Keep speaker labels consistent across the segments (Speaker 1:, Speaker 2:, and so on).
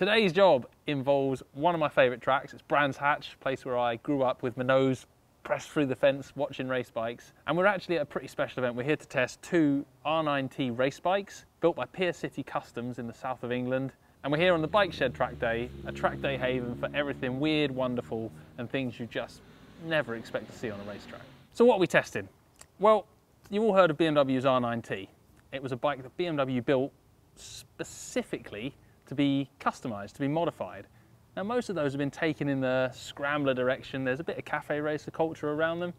Speaker 1: Today's job involves one of my favourite tracks. It's Brands Hatch, place where I grew up with my nose pressed through the fence watching race bikes. And we're actually at a pretty special event. We're here to test two R9T race bikes built by Pier City Customs in the south of England. And we're here on the Bike Shed Track Day, a track day haven for everything weird, wonderful, and things you just never expect to see on a racetrack. So what are we testing? Well, you've all heard of BMW's R9T. It was a bike that BMW built specifically to be customized, to be modified. Now most of those have been taken in the scrambler direction. There's a bit of cafe racer culture around them.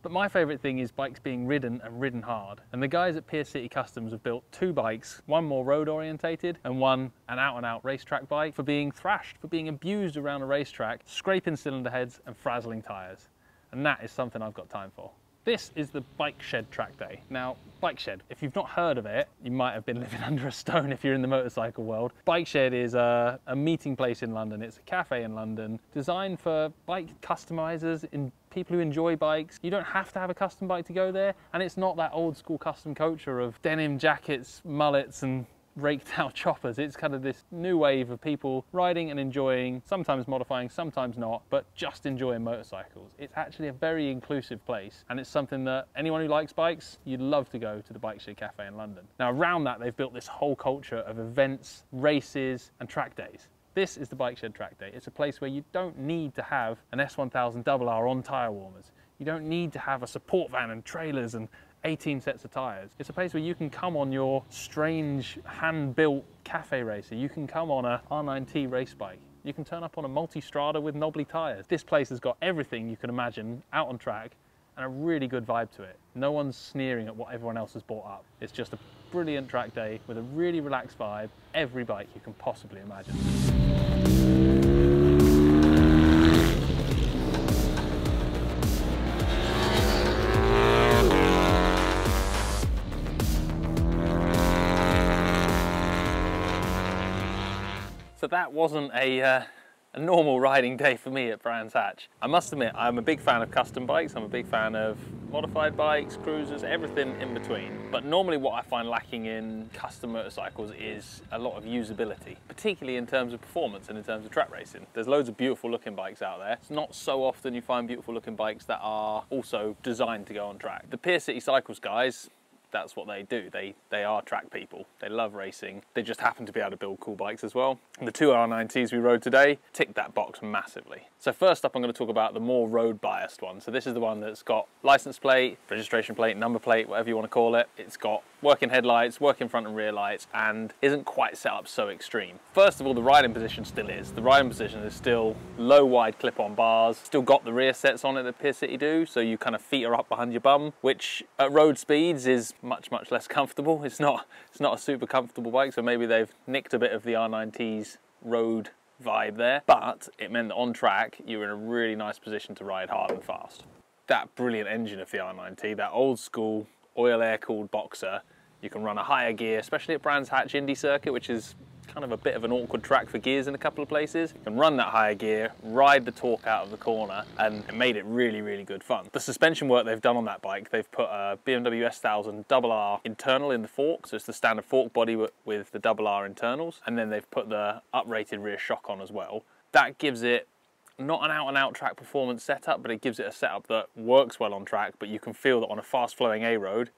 Speaker 1: But my favourite thing is bikes being ridden and ridden hard. And the guys at Pier City Customs have built two bikes, one more road orientated and one an out and out racetrack bike for being thrashed, for being abused around a racetrack, scraping cylinder heads and frazzling tyres. And that is something I've got time for. This is the Bike Shed Track Day. Now, Bike Shed, if you've not heard of it, you might have been living under a stone if you're in the motorcycle world. Bike Shed is a, a meeting place in London. It's a cafe in London designed for bike customizers, in people who enjoy bikes. You don't have to have a custom bike to go there, and it's not that old school custom culture of denim jackets, mullets, and raked out choppers. It's kind of this new wave of people riding and enjoying, sometimes modifying, sometimes not, but just enjoying motorcycles. It's actually a very inclusive place and it's something that anyone who likes bikes, you'd love to go to the Bike Shed Cafe in London. Now around that, they've built this whole culture of events, races and track days. This is the Bike Shed Track Day. It's a place where you don't need to have an S1000 RR on tyre warmers. You don't need to have a support van and trailers and 18 sets of tyres. It's a place where you can come on your strange hand-built cafe racer. You can come on a R9T race bike. You can turn up on a Multistrada with knobbly tyres. This place has got everything you can imagine out on track and a really good vibe to it. No one's sneering at what everyone else has bought up. It's just a brilliant track day with a really relaxed vibe, every bike you can possibly imagine. So that wasn't a, uh, a normal riding day for me at Brands Hatch. I must admit, I'm a big fan of custom bikes, I'm a big fan of modified bikes, cruisers, everything in between. But normally what I find lacking in custom motorcycles is a lot of usability, particularly in terms of performance and in terms of track racing. There's loads of beautiful looking bikes out there. It's not so often you find beautiful looking bikes that are also designed to go on track. The Pier City Cycles guys, that's what they do. They they are track people. They love racing. They just happen to be able to build cool bikes as well. And the two R9Ts we rode today tick that box massively. So first up, I'm going to talk about the more road biased one. So this is the one that's got license plate, registration plate, number plate, whatever you want to call it. It's got working headlights, working front and rear lights, and isn't quite set up so extreme. First of all, the riding position still is. The riding position is still low, wide clip-on bars, still got the rear sets on it that Pier City do, so you kind of feet are up behind your bum, which at road speeds is much, much less comfortable. It's not, it's not a super comfortable bike, so maybe they've nicked a bit of the R9T's road vibe there, but it meant that on track, you were in a really nice position to ride hard and fast. That brilliant engine of the R9T, that old school oil air cooled boxer, you can run a higher gear, especially at Brands Hatch Indy Circuit, which is kind of a bit of an awkward track for gears in a couple of places. You can run that higher gear, ride the torque out of the corner, and it made it really, really good fun. The suspension work they've done on that bike, they've put a BMW S1000 RR internal in the fork, so it's the standard fork body with the RR internals, and then they've put the uprated rear shock on as well. That gives it not an out and out track performance setup, but it gives it a setup that works well on track, but you can feel that on a fast flowing A road,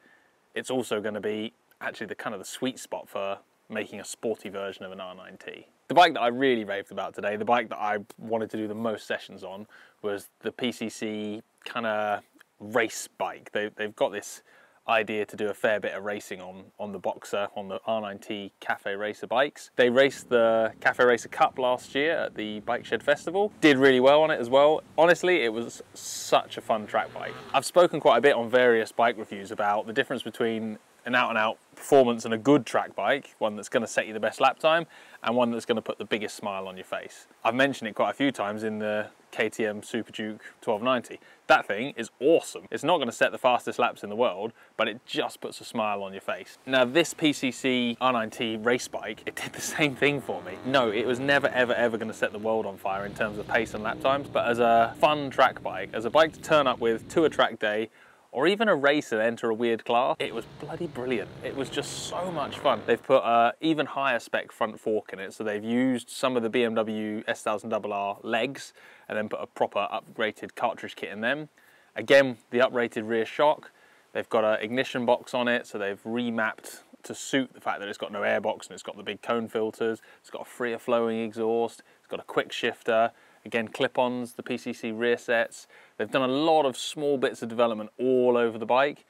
Speaker 1: it's also going to be actually the kind of the sweet spot for making a sporty version of an R9T. The bike that I really raved about today, the bike that I wanted to do the most sessions on, was the PCC kind of race bike. They, have got this idea to do a fair bit of racing on, on the Boxer, on the R9T Cafe Racer bikes. They raced the Cafe Racer Cup last year at the Bike Shed Festival. Did really well on it as well. Honestly, it was such a fun track bike. I've spoken quite a bit on various bike reviews about the difference between an out and out performance and a good track bike, one that's going to set you the best lap time and one that's going to put the biggest smile on your face. I've mentioned it quite a few times in the KTM Super Duke 1290. That thing is awesome. It's not going to set the fastest laps in the world, but it just puts a smile on your face. Now this PCC R9T race bike, it did the same thing for me. No, it was never ever ever going to set the world on fire in terms of pace and lap times, but as a fun track bike, as a bike to turn up with to a track day, or even a race and enter a weird class, it was bloody brilliant. It was just so much fun. They've put a even higher spec front fork in it, so they've used some of the BMW S1000RR legs and then put a proper upgraded cartridge kit in them. Again, the uprated rear shock. They've got an ignition box on it, so they've remapped to suit the fact that it's got no airbox and it's got the big cone filters. It's got a freer flowing exhaust. It's got a quick shifter. Again, clip-ons, the PCC rear sets. They've done a lot of small bits of development all over the bike,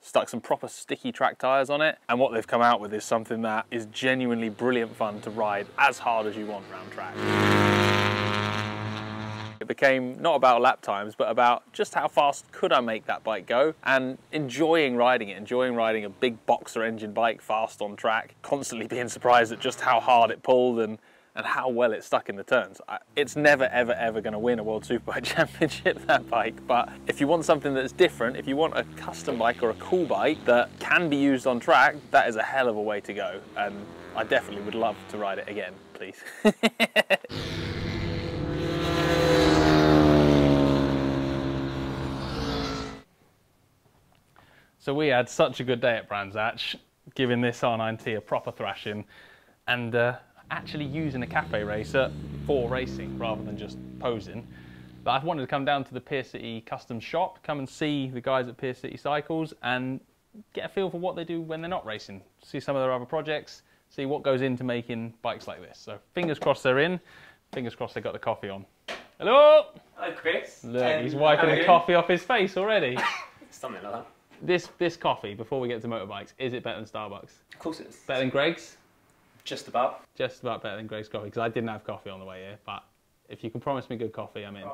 Speaker 1: stuck some proper sticky track tyres on it, and what they've come out with is something that is genuinely brilliant fun to ride as hard as you want round track. It became not about lap times, but about just how fast could I make that bike go and enjoying riding it, enjoying riding a big boxer engine bike fast on track, constantly being surprised at just how hard it pulled and and how well it stuck in the turns. It's never, ever, ever going to win a World Superbike Championship, that bike, but if you want something that's different, if you want a custom bike or a cool bike that can be used on track, that is a hell of a way to go, and I definitely would love to ride it again, please. so we had such a good day at Brands Hatch, giving this R9T a proper thrashing, and uh, actually using a cafe racer for racing rather than just posing. But I've wanted to come down to the Pier City Custom Shop, come and see the guys at Pier City Cycles and get a feel for what they do when they're not racing. See some of their other projects, see what goes into making bikes like this. So fingers crossed they're in, fingers crossed they've got the coffee on. Hello!
Speaker 2: Hello Chris.
Speaker 1: Look, um, he's wiping the coffee off his face already.
Speaker 2: Something like that.
Speaker 1: This, this coffee, before we get to motorbikes, is it better than Starbucks?
Speaker 2: Of course it is.
Speaker 1: Better than Greggs?
Speaker 2: Just about.
Speaker 1: Just about better than Greggs coffee because I didn't have coffee on the way here. But if you can promise me good coffee, I'm in.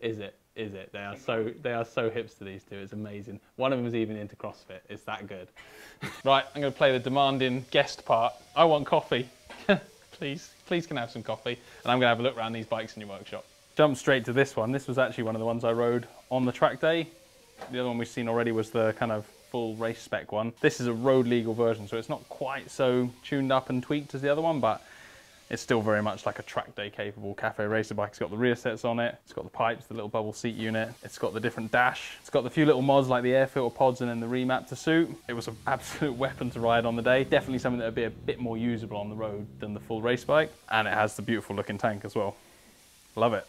Speaker 1: Is it? Is it? They are so they are so hipster these two. It's amazing. One of them is even into CrossFit. It's that good. right, I'm going to play the demanding guest part. I want coffee. please, please can I have some coffee. And I'm going to have a look around these bikes in your workshop. Jump straight to this one. This was actually one of the ones I rode on the track day. The other one we've seen already was the kind of full race spec one. This is a road legal version, so it's not quite so tuned up and tweaked as the other one, but it's still very much like a track day capable cafe racer bike. It's got the rear sets on it, it's got the pipes, the little bubble seat unit, it's got the different dash, it's got the few little mods like the air filter pods and then the remap to suit. It was an absolute weapon to ride on the day. Definitely something that would be a bit more usable on the road than the full race bike. And it has the beautiful looking tank as well. Love it.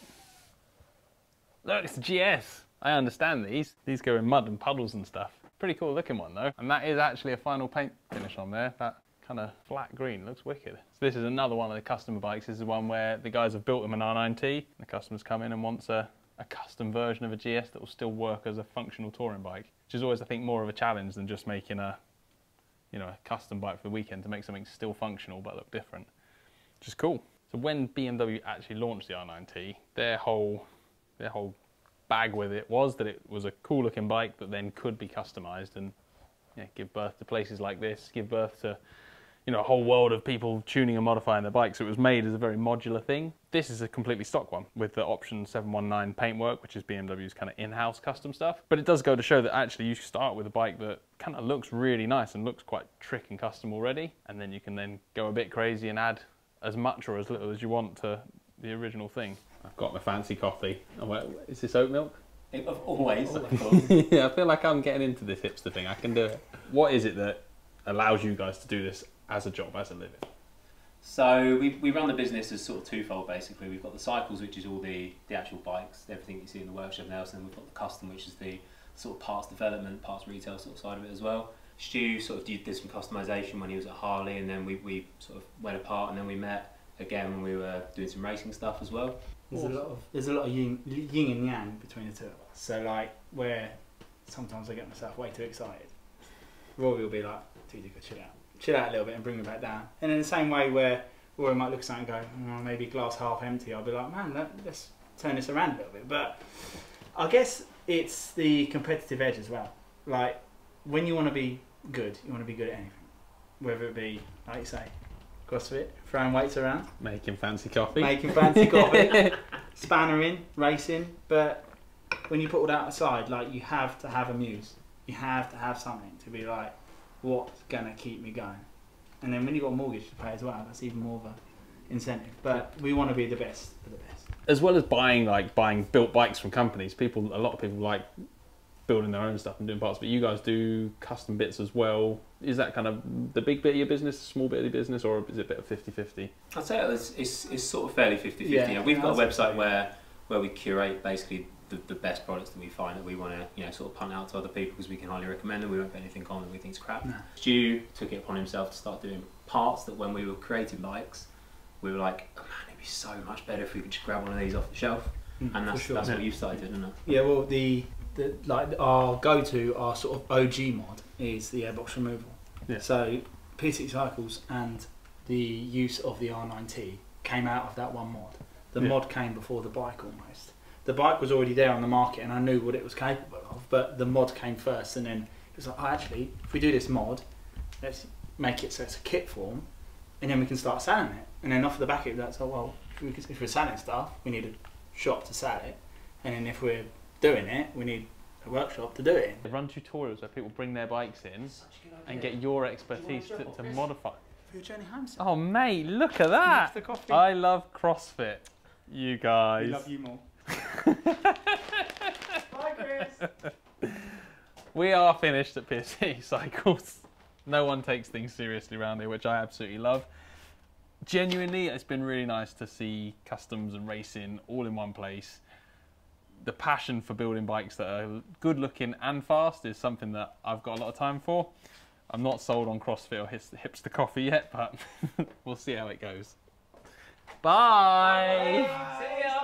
Speaker 1: Look, it's a GS. I understand these. These go in mud and puddles and stuff. Pretty cool looking one though. And that is actually a final paint finish on there. That kind of flat green, looks wicked. So this is another one of the customer bikes. This is one where the guys have built them an R9T. The customer's come in and wants a, a custom version of a GS that will still work as a functional touring bike, which is always, I think, more of a challenge than just making a, you know, a custom bike for the weekend to make something still functional but look different, which is cool. So when BMW actually launched the R9T, their whole, their whole bag with it was that it was a cool looking bike that then could be customized and yeah, give birth to places like this, give birth to you know a whole world of people tuning and modifying their bikes. So it was made as a very modular thing. This is a completely stock one with the option 719 paintwork, which is BMW's kind of in-house custom stuff. But it does go to show that actually you start with a bike that kind of looks really nice and looks quite trick and custom already, and then you can then go a bit crazy and add as much or as little as you want to the original thing. I've got my fancy coffee. Is this oat milk?
Speaker 2: Always,
Speaker 1: yeah, I feel like I'm getting into this hipster thing. I can do it. What is it that allows you guys to do this as a job, as a living?
Speaker 2: So we, we run the business as sort of twofold basically. We've got the cycles, which is all the, the actual bikes, everything you see in the workshop now, and then we've got the custom, which is the sort of parts development, parts retail sort of side of it as well. Stu sort of did, did some customization when he was at Harley, and then we, we sort of went apart, and then we met again when we were doing some racing stuff as well.
Speaker 3: There's a lot of there's a lot of yin, yin and yang between the two of us. So like where sometimes I get myself way too excited, Rory will be like, "Dude, you chill out, chill out a little bit and bring me back down." And in the same way where Rory might look at something and go, oh, "Maybe glass half empty," I'll be like, "Man, let, let's turn this around a little bit." But I guess it's the competitive edge as well. Like when you want to be good, you want to be good at anything, whether it be like you say CrossFit, throwing weights around,
Speaker 1: making fancy coffee,
Speaker 3: making fancy coffee, spannering, racing. But when you put all that aside, like you have to have a muse. You have to have something to be like, what's gonna keep me going? And then when you've got a mortgage to pay as well, that's even more of a incentive. But we want to be the best for the best.
Speaker 1: As well as buying like buying built bikes from companies, people a lot of people like building their own stuff and doing parts, but you guys do custom bits as well. Is that kind of the big bit of your business, the small bit of your business, or is it a bit of 50-50?
Speaker 2: I'd say it's, it's, it's sort of fairly 50 50.
Speaker 3: Yeah,
Speaker 2: We've got a website
Speaker 3: okay.
Speaker 2: where, where we curate basically the, the best products that we find that we want to you know sort of punt out to other people because we can highly recommend them. We won't put anything on that we think's crap.
Speaker 3: No.
Speaker 2: Stu took it upon himself to start doing parts that when we were creating bikes, we were like, oh man, it'd be so much better if we could just grab one of these off the shelf.
Speaker 3: Mm,
Speaker 2: And that's,
Speaker 3: sure.
Speaker 2: that's what
Speaker 1: Yeah.
Speaker 2: you started isn't it?
Speaker 3: Yeah, well, the, the like our go-to, our sort of OG mod is the airbox removal.
Speaker 1: Yeah.
Speaker 3: So PCC cycles and the use of the R9T came out of that one mod. The
Speaker 1: Yeah.
Speaker 3: mod came before the bike almost. The bike was already there on the market, and I knew what it was capable of. But the mod came first, and then it was like, oh, actually, if we do this mod, let's make it so it's a kit form, and then we can start selling it. And then off the back of it, that's like, well, if, we, if we're selling stuff, we need a shop to sell it, and then if we're doing it, we need a workshop to do it in.
Speaker 1: Run tutorials where people bring their bikes in and get your expertise to, to modify.
Speaker 3: For your journey home, sir.
Speaker 1: Oh mate, look at that!
Speaker 3: to.
Speaker 1: I love CrossFit. You guys.
Speaker 3: we
Speaker 1: guys.
Speaker 3: love you more. Bye, Chris.
Speaker 1: We are finished at PCC Cycles. No one takes things seriously around here, which I absolutely love. Genuinely, it's been really nice to see customs and racing all in one place. The passion for building bikes that are good looking and fast is something that I've got a lot of time for. I'm not sold on CrossFit or hipster coffee yet, but we'll see how it goes. Bye.
Speaker 2: Ya!